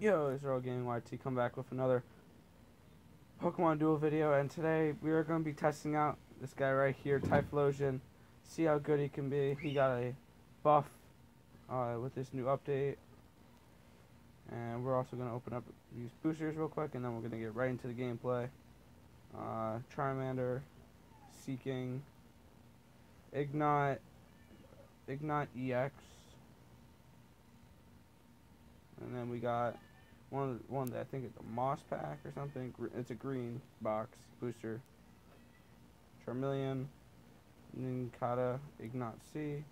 Yo, it's Earle Gaming YT come back with another Pokemon Duel video and today we are going to be testing out this guy right here, Typhlosion, see how good he can be. He got a buff uh, with this new update and we're also going to open up these boosters real quick and then we're going to get right into the gameplay. Uh, Charmander, Seaking, Ignite, Ignite EX, and then we got one one that I think it's a Moss Pack or something. It's a green box booster. Charmeleon, Nincada, Ignat C,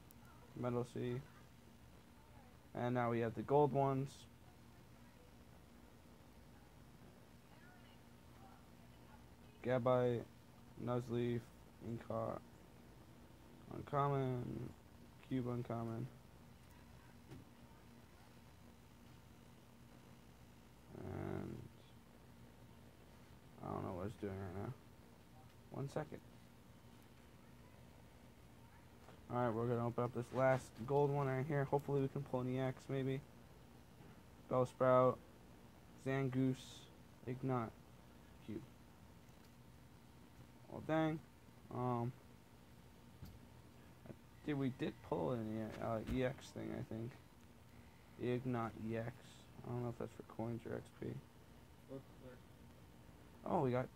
Metal C, and now we have the gold ones. Gabite, Nuzleaf, Inca, Uncommon, Cube Uncommon. And I don't know what it's doing right now. One second. Alright, we're going to open up this last gold one right here. Hopefully we can pull an EX maybe. Bellsprout, Zangoose, Ignat, Cube. Well, dang. Um, did we did pull an uh, EX thing, I think. Ignat EX. I don't know if that's for coins or XP. Oh, we got.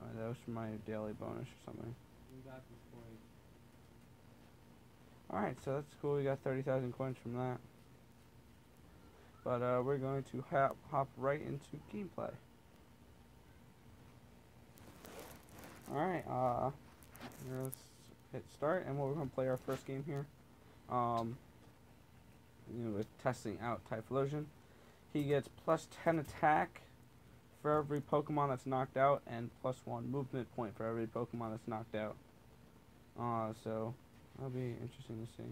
Uh, that was my daily bonus or something. We got this coin. Alright, so that's cool. We got 30,000 coins from that. But uh, we're going to hop, hop right into gameplay. Alright, uh, let's hit start, and we're going to play our first game here. Um, you know, with testing out Typhlosion. He gets plus 10 attack for every Pokemon that's knocked out, and plus 1 movement point for every Pokemon that's knocked out. Uh, so, that'll be interesting to see.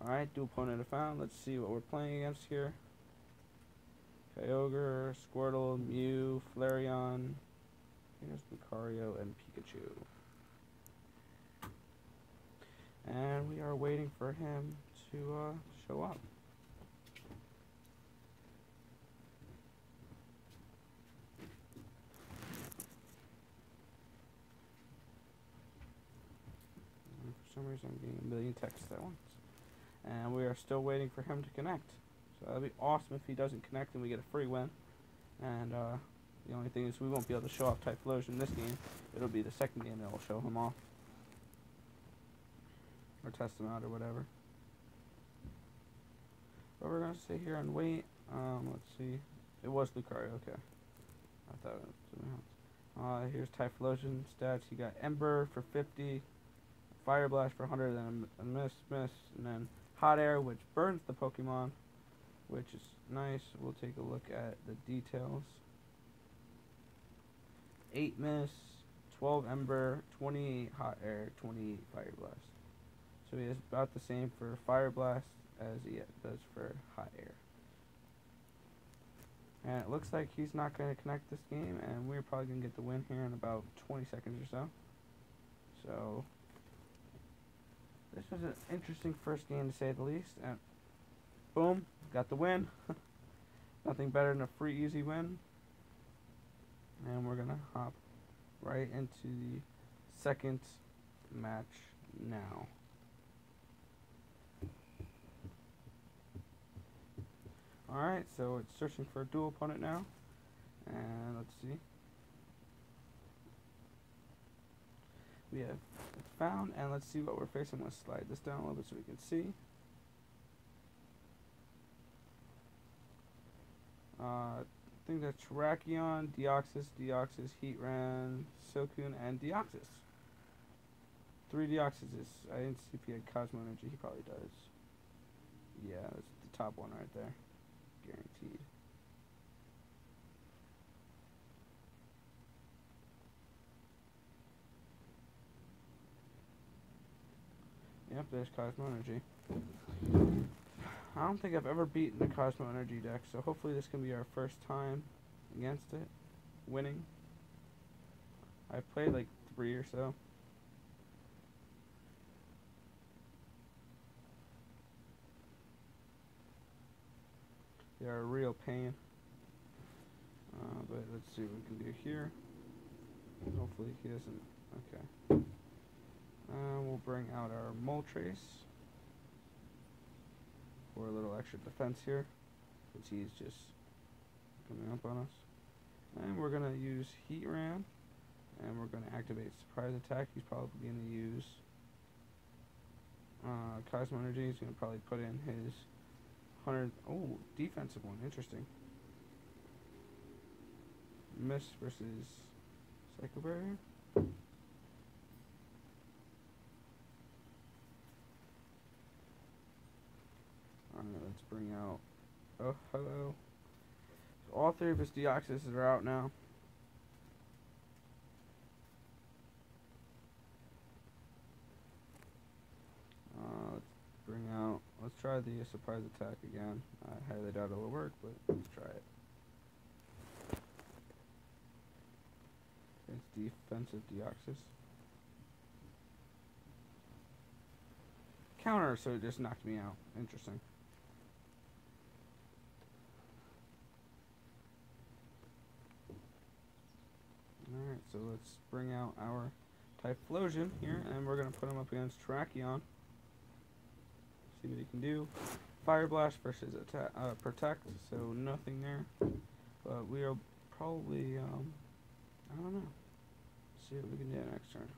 Alright, duel opponent found. Let's see what we're playing against here. Kyogre, Squirtle, Mew, Flareon, here's Lucario, and Pikachu. And we are waiting for him to uh, show up. And for some reason I'm getting a million texts at once. And we are still waiting for him to connect. So that'd be awesome if he doesn't connect and we get a free win. And uh, the only thing is we won't be able to show off Typhlosion this game. It'll be the second game that will show him off or test them out or whatever. But we're gonna sit here and wait. Um, let's see. It was Lucario, okay. I thought it was something else. Uh, here's Typhlosion stats. You got Ember for 50, Fire Blast for 100, then a Miss, Miss, and then Hot Air, which burns the Pokemon, which is nice. We'll take a look at the details. 8 Miss, 12 Ember, 28 Hot Air, 28 Fire Blast. So he has about the same for Fire Blast as he does for Hot Air. And it looks like he's not going to connect this game, and we're probably going to get the win here in about 20 seconds or so. So, this was an interesting first game to say the least. And boom, got the win. Nothing better than a free, easy win. And we're going to hop right into the second match now. Alright, so it's searching for a duel opponent now. And let's see. We have found, and let's see what we're facing. Let's slide this down a little bit so we can see. Uh, I think that's Terrakion, Deoxys, Deoxys, Heatran, Silcoon, and Deoxys. Three Deoxys. I didn't see if he had Cosmo Energy. He probably does. Yeah, that's the top one right there guaranteed. there's Cosmo Energy. I don't think I've ever beaten the Cosmo Energy deck, so hopefully this can be our first time against it, winning. I played like three or so. They're a real pain. Uh, but let's see what we can do here. Hopefully he doesn't. Okay. Uh, we'll bring out our Moltres for a little extra defense here, because he's just coming up on us. And we're gonna use Heatran and we're gonna activate Surprise Attack. He's probably gonna use uh, Cosmo Energy. He's gonna probably put in his hundred. Oh, defensive one. Interesting. Miss versus Psycho Barrier. Alright, let's bring out. Oh, hello. So all three of his Deoxys are out now. Uh, let's bring out. Let's try the surprise attack again. I highly doubt it'll work, but let's try it. It's defensive Deoxys. Counter, so it just knocked me out. Interesting. Alright, so let's bring out our Typhlosion here, and we're going to put him up against Terrakion. See what he can do. Fire Blast versus attack, uh, Protect, so nothing there. But we are probably, um, I don't know. See what we can do next turn.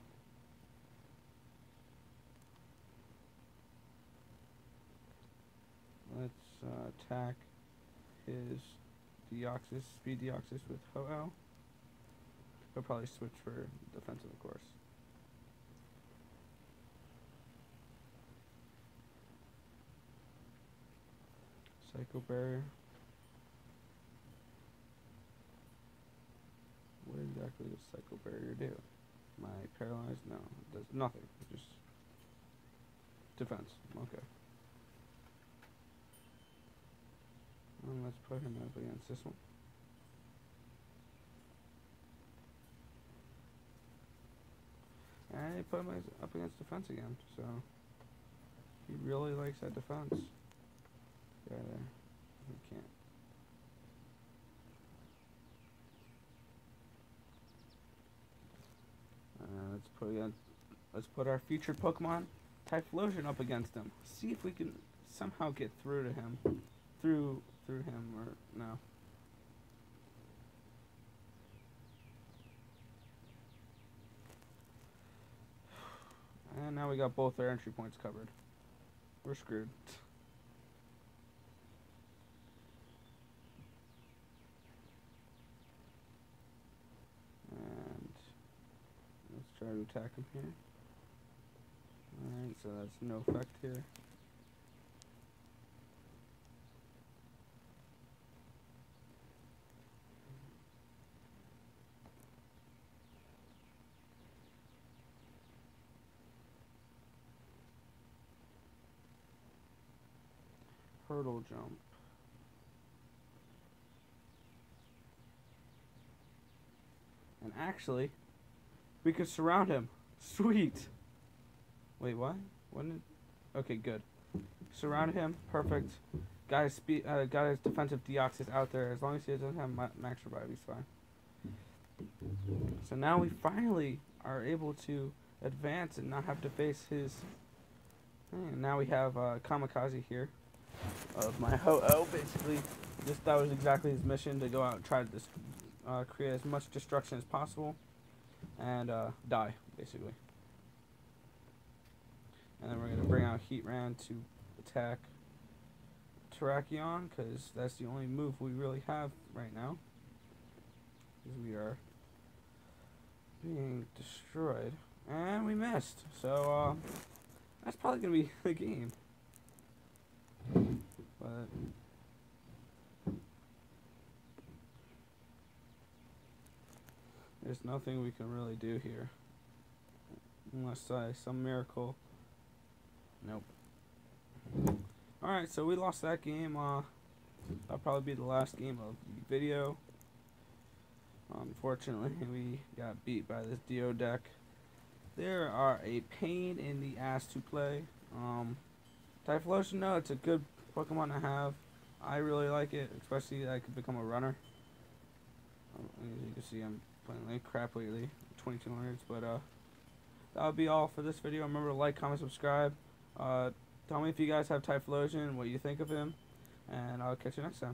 Let's uh, attack his Deoxys, Speed Deoxys with Ho-Oh. He'll probably switch for defensive, of course. Psycho Barrier. What exactly does Psycho Barrier do? I paralyzed? No, it does nothing. It just defense. Okay. Let's put him up against this one. And he put him up against defense again, so he really likes that defense. Guy there. He can't. Uh, let's put again, let's put our future Pokemon Typhlosion up against him. See if we can somehow get through to him, through through him or no. And now we got both our entry points covered. We're screwed. And let's try to attack him here. Alright, so that's no effect here. Hurdle jump. And actually, we could surround him. Sweet. Wait, what? When did... Okay, good. Surround him. Perfect. Got his, speed, uh, got his defensive Deoxys out there. As long as he doesn't have ma max revive, he's fine. So now we finally are able to advance and not have to face his... And now we have uh, Kamikaze here of my ho-oh. Basically, this that was exactly his mission to go out and try to uh, create as much destruction as possible and uh, die, basically. And then we're gonna bring out Heatran to attack Terrakion because that's the only move we really have right now. Because we are being destroyed. And we missed. So, uh, that's probably going to be the game. But there's nothing we can really do here. Unless uh, some miracle. Nope. Alright, so we lost that game. Uh, that'll probably be the last game of the video. Unfortunately, we got beat by this Dio deck. There are a pain in the ass to play. Um, Typhlosion, no, it's a good Pokemon to have. I really like it, especially I could become a runner. Um, As you can see, I'm playing like crap lately, 2200s. But uh, that would be all for this video. Remember to like, comment, subscribe. Uh, tell me if you guys have Typhlosion, what you think of him, and I'll catch you next time.